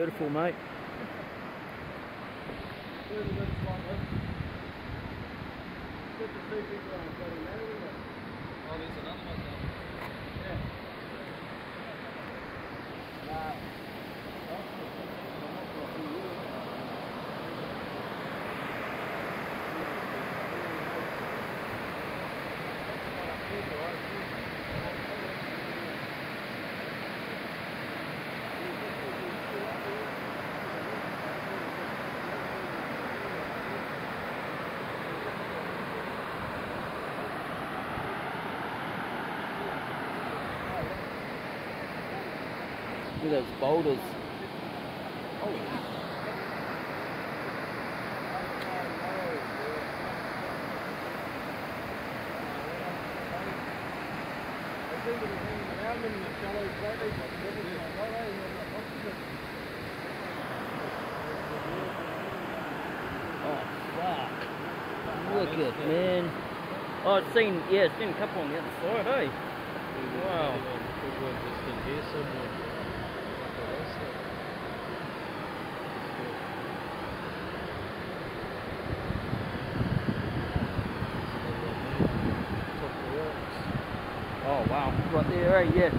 Beautiful, mate. Oh, there's another one down Look at those boulders. Oh, oh fuck. Look at, man. Oh, I've seen, yeah, I've seen a couple on the other side, hey? Wow. Big one just in here somewhere. Wow. Right there, right? Yes.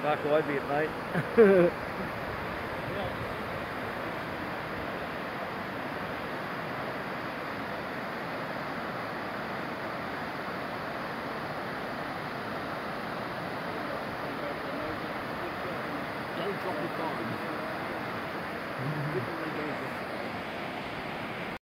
Fuck, I be it, mate. Don't drop phone.